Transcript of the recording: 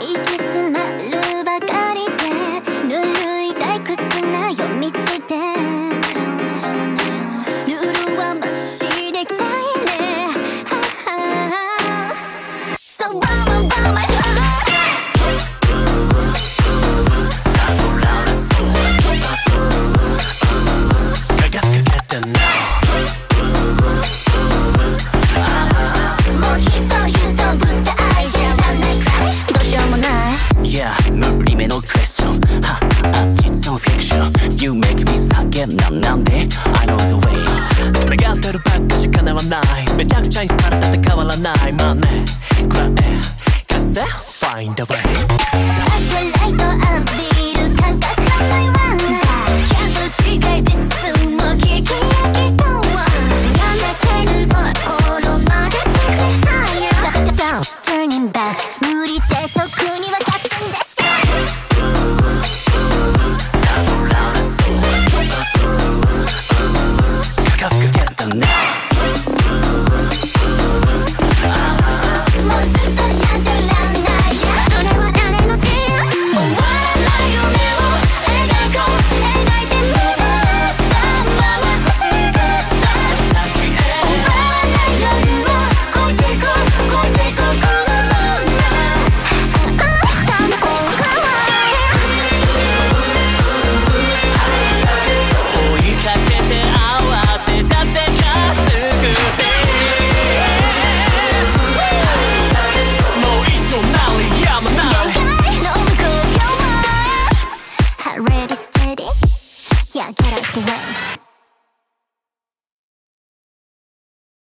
行き詰まるばかりでぬるい退屈な夜道で。ルールは無視できたいね So Remain no question Ha, ha, it's no fiction. You make me 상게 난 난데 I know the way. 내가 때로 바꿔줄 Find a way. the night. ready, steady. Yeah, get out the way.